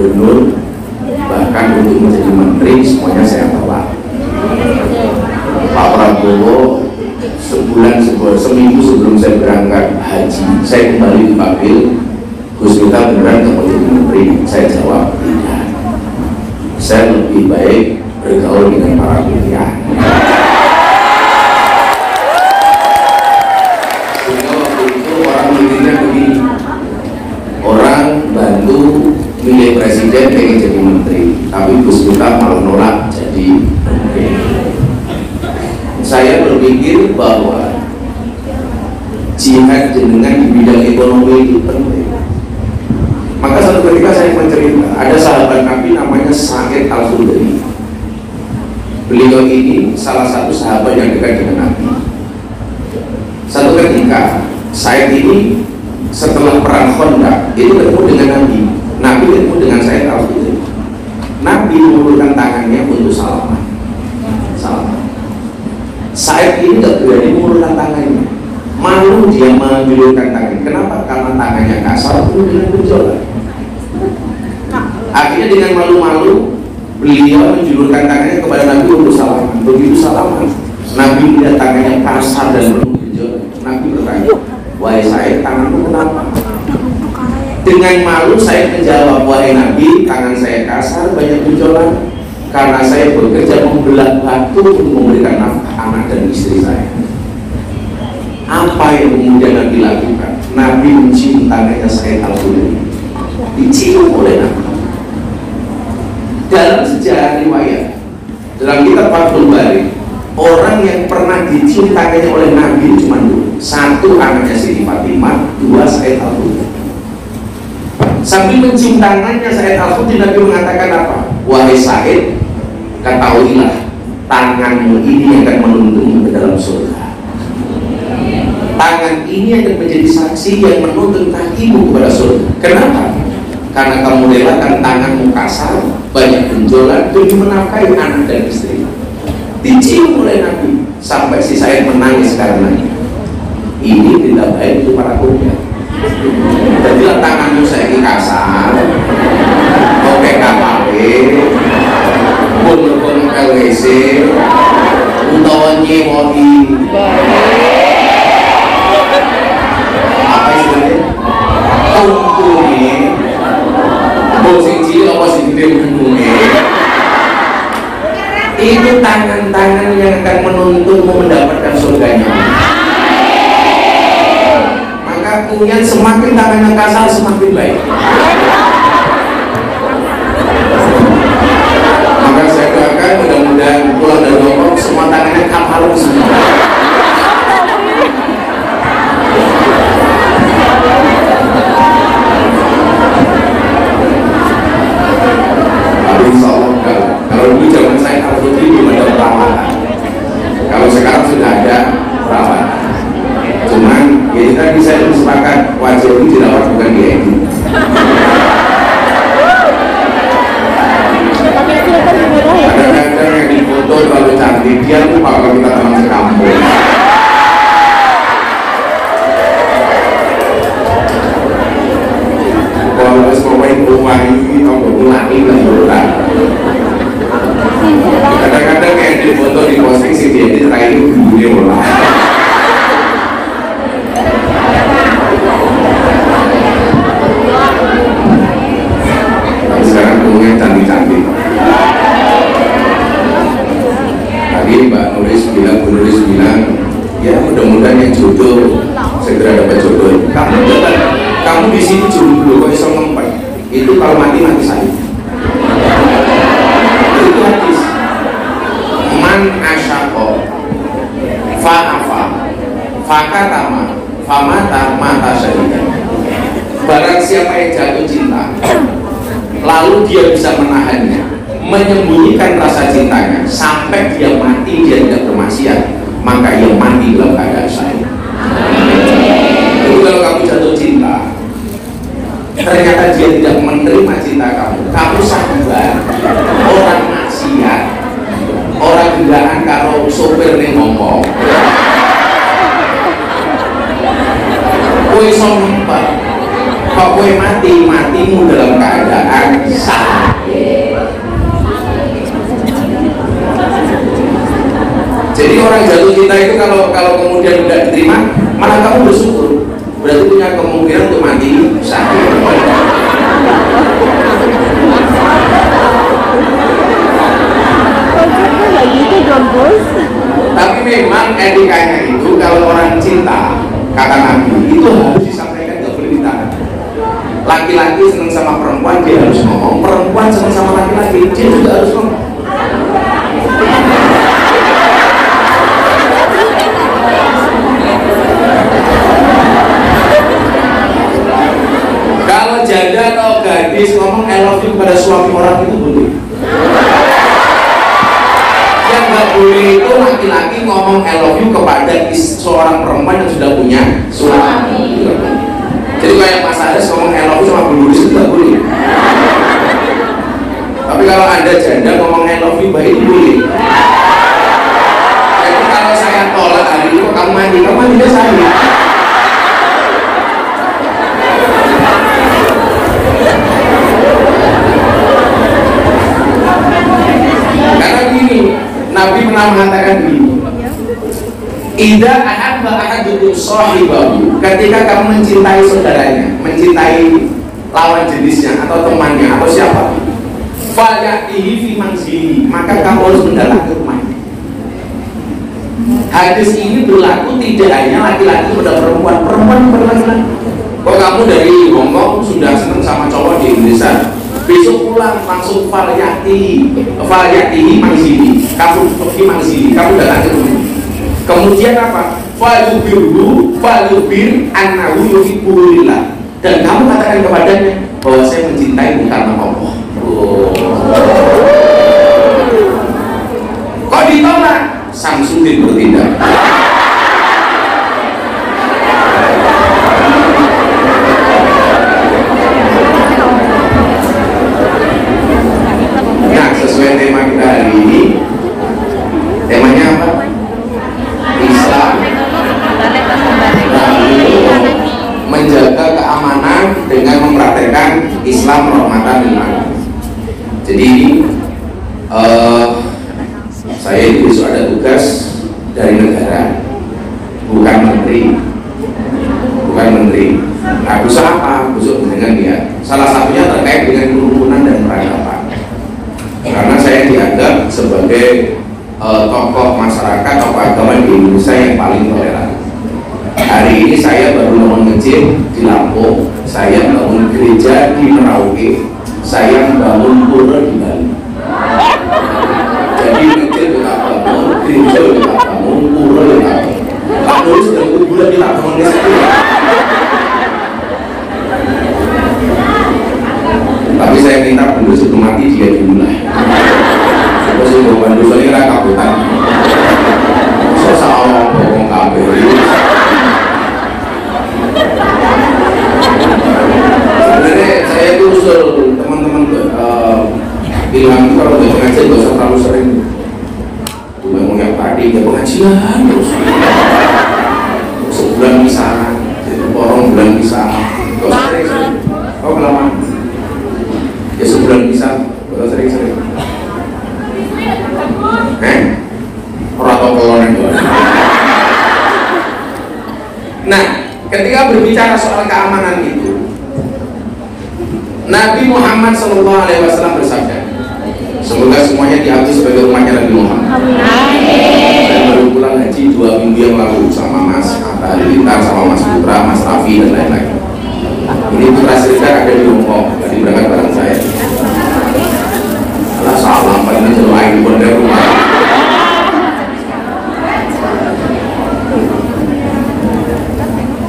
gubernur bahkan untuk menjadi menteri semuanya saya tolak Pak Prabowo sebulan sebulan seminggu sebelum saya berangkat haji saya kembali dipanggil Gus Miftah beneran kamu jadi menteri. Saya jawab tidak. Saya lebih baik bergaul dengan para kuliah jenengan di bidang ekonomi itu penting maka satu ketika saya mencerita ada sahabat Nabi namanya Sa'id al khudri beliau ini salah satu sahabat yang dekat dengan Nabi. Satu ketika Sa'id ini setelah perang Khandaq itu ketemu dengan Nabi. Nabi ketemu dengan Sa'id al khudri Nabi mengulurkan tangannya untuk salaman. Salaman. Said ini tidak berani mengulurkan tangannya malu dia menjulurkan tangan. Kenapa? karena tangannya kasar penuh dengan gejolak akhirnya dengan malu-malu beliau menjulurkan tangannya kepada Nabi untuk salaman begitu salaman Nabi melihat tangannya kasar dan penuh gejolak Nabi bertanya wahai Said tanganmu kenapa? dengan malu saya menjawab wahai Nabi tangan saya kasar banyak gejolak karena saya bekerja membelah batu untuk memberikan nafkah anak dan istri saya apa yang kemudian Nabi lakukan? Nabi tangannya saya al dicium oleh Nabi. Dalam sejarah riwayat dalam kitab Fathul Bari orang yang pernah dicium tangannya oleh Nabi cuma dua. Satu anaknya Siti Fatimah dua Said al sambil mencium tangannya Said al Nabi mengatakan apa? wahai Said ketahuilah tanganmu ini akan menuntunmu ke dalam surga tangan ini akan menjadi saksi yang menuntun kakimu kepada surga. Kenapa? karena kamu relakan tanganmu kasar banyak benjolan demi menafkahi anak dan istri. Dicium oleh Nabi sampai si saya menangis karena ini. Tidak baik untuk para kuliah jadilah tanganmu saya kasar. Oke KKP pun LWC utawa nyewoni apa istilahnya tungkune bong sing apa sing gede tungkune itu tangan-tangan yang akan menuntunmu mendapatkan surganya maka kemudian semakin tangannya kasar semakin baik maka saya doakan mudah-mudahan pulang dari Hongkong semua tangannya kapal semua fa'afa fakatama famata mata syahida. Barang siapa yang jatuh cinta lalu dia bisa menahannya menyembunyikan rasa cintanya sampai dia mati dia tidak bermaksiat maka ia mati dalam keadaan saya kalau kamu jatuh cinta ternyata dia tidak menerima cinta kamu kamu sahabat orang maksiat gelaan kalau sopir nih ngomong. Kowe iso ngempet kok kue mati matimu dalam keadaan sakit. Jadi orang jatuh cinta itu kalau kalau kemudian tidak diterima malah kamu bersyukur. Berarti punya kemungkinan untuk mati sakit gitu dong bos tapi memang etikanya itu kalau orang cinta kata Nabi itu harus disampaikan gak boleh ditahan laki-laki senang sama perempuan dia harus ngomong perempuan senang sama laki-laki dia juga harus ngomong kalau janda atau gadis ngomong I love you pada suami orang itu boleh yang nggak boleh itu laki-laki ngomong I love you kepada is- seorang perempuan yang sudah punya suami jadi kayak Mas Ares ngomong I love you sama Bu Lulis itu nggak boleh tapi kalau anda janda ngomong I love you baik boleh jadi kalau saya tolak hari ini kok kamu mandi? Kamu mandi saya. Karena gini, Nabi pernah mengatakan gini. Ida ahabba ahadukum sahibahu. Ketika kamu mencintai saudaranya, mencintai lawan jenisnya atau temannya atau siapa fayatihi fi manzili maka kamu harus mendalam ke rumahnya hadis ini berlaku tidak hanya laki-laki pada perempuan. Perempuan berlaki-laki kok kamu dari Hongkong sudah senang sama cowok di Indonesia? Besok pulang langsung falyati falyatihi manzili kamu pergi manzili kamu datang ke rumah kemudian apa? Falyubirhu falyubir annahu yuhibbulillah dan kamu katakan kepadanya bahwa saya mencintaimu karena Allah. Kok ditolak? Samsudin bertindak nah sesuai tema kita hari ini temanya apa? Islam lalu menjaga keamanan dengan mempraktekkan Islam rahmatan lil alamin. Jadi eh, saya itu besok ada tugas dari negara, bukan menteri, bukan menteri. Nah, besok apa? Besok dengan dia. Salah satunya terkait dengan kerukunan dan peradaban. Karena saya dianggap sebagai eh, tokoh masyarakat, tokoh agama di Indonesia yang paling toleran. Hari ini saya baru bangun masjid di Lampung, saya bangun gereja di Merauke, saya membangun pura di Bali. Jadi masjid kita bangun. Lalu sudah kuburan di. Tapi saya minta mati. Sosok Allah bohong kabeh. sebenarnya saya itu usul teman-teman eh, bilang kalau udah pengajian gak usah terlalu sering cuma mau yang tadi ya pengajian terus sebulan misalnya jadi orang bulan bisa gak usah sering-sering oh kenapa ya sebulan bisa sering-sering eh orang tau kelon itu nah ketika berbicara soal keamanan itu Nabi Muhammad Shallallahu Alaihi Wasallam bersabda, semoga semuanya diambil sebagai rumahnya Nabi Muhammad. Saya baru pulang haji dua minggu yang lalu sama Mas Atta Halilintar, sama Mas Putra, Mas Raffi dan lain-lain. Ini Putra Sridhar ada di Hongkong, tadi berangkat bareng saya. Ini jalur air rumah.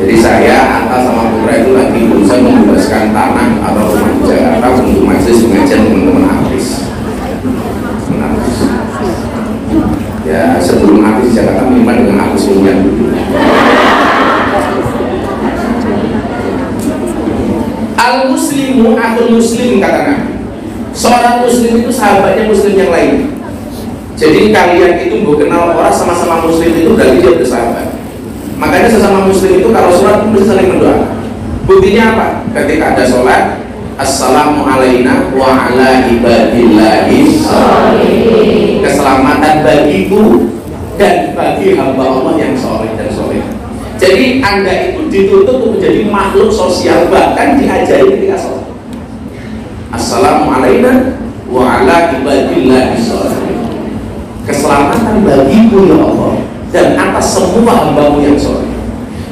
Jadi saya, Anta sama Putra itu lagi berusaha membebaskan tanah atau rumah di Jakarta untuk majelis pengajian teman-teman artis. Artis. Ya sebelum artis Jakarta minimal dengan semuanya dulu. Al muslimu akul muslim kata Nabi. Seorang muslim itu sahabatnya muslim yang lain. Jadi kalian itu gue kenal orang sama-sama muslim itu berarti dia bersahabat. Makanya sesama muslim itu kalau sholat itu mesti saling mendoakan. buktinya apa ketika ada sholat Assalamu alaina wa ala ibadillahi keselamatan bagiku dan bagi hamba Allah yang soleh dan soleh jadi anda itu dituntut untuk menjadi makhluk sosial bahkan diajari ketika sholat Assalamu alaina wa ala ibadillahi sholihin keselamatan bagiku ya Allah dan atas semua hambamu yang soleh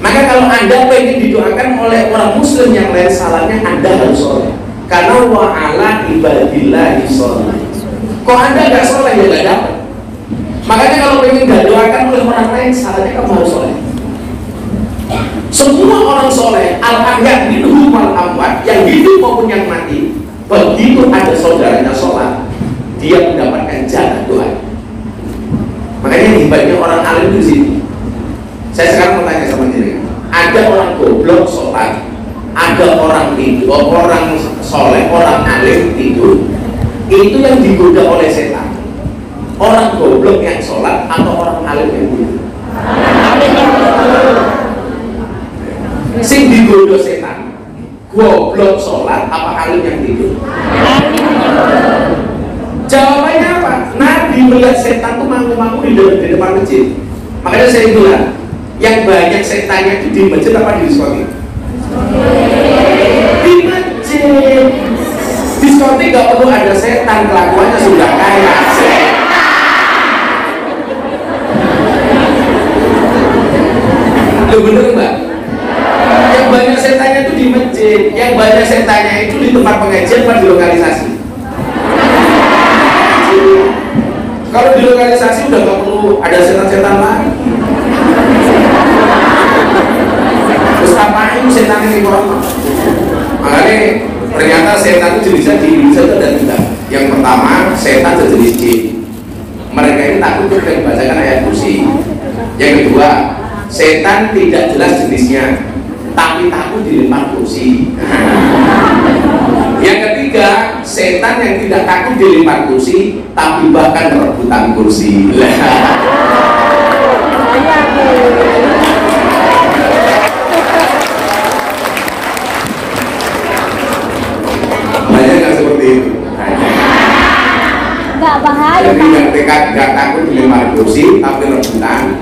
maka kalau anda pengen didoakan oleh orang muslim yang lain salahnya anda harus soleh karena wa ala ibadillahi soleh kok anda nggak soleh ya nggak dapat. Makanya kalau pengen gak doakan oleh orang lain salahnya kamu harus soleh semua orang soleh al-ahya minhum wal amwat yang hidup maupun yang mati begitu ada saudaranya sholat dia mendapatkan jalan doa makanya hebatnya orang alim di sini. Saya sekarang mau tanya sama diri ada orang goblok sholat ada orang tidur orang soleh orang alim tidur itu yang digoda oleh setan. Orang goblok yang sholat atau orang alim yang tidur? Sing digoda setan goblok sholat apa alim yang tidur? Jawabannya apa? Nabi melihat setan tuh mangku-mangku di, di depan masjid. Makanya saya bilang yang banyak setannya itu di masjid apa di diskotik? Di masjid. Diskotik gak perlu ada setan kelakuannya sudah kaya lu bener mbak itu yang banyak setannya itu di tempat pengajian apa di lokalisasi? Kalau di lokalisasi udah gak perlu ada setan-setan lagi. Terus ngapain setan ini kurang makanya ternyata setan itu jenisnya di Indonesia itu ada tiga. Yang pertama setan sejenis jin mereka ini takut ketika dibacakan ayat kursi. Yang kedua setan tidak jelas jenisnya tapi takut dilempar kursi. Yang ketiga setan yang tidak takut dilempar kursi tapi bahkan rebutan kursi. Banyak nggak seperti itu. Bahaya jadi yang tidak takut dilempar kursi tapi rebutan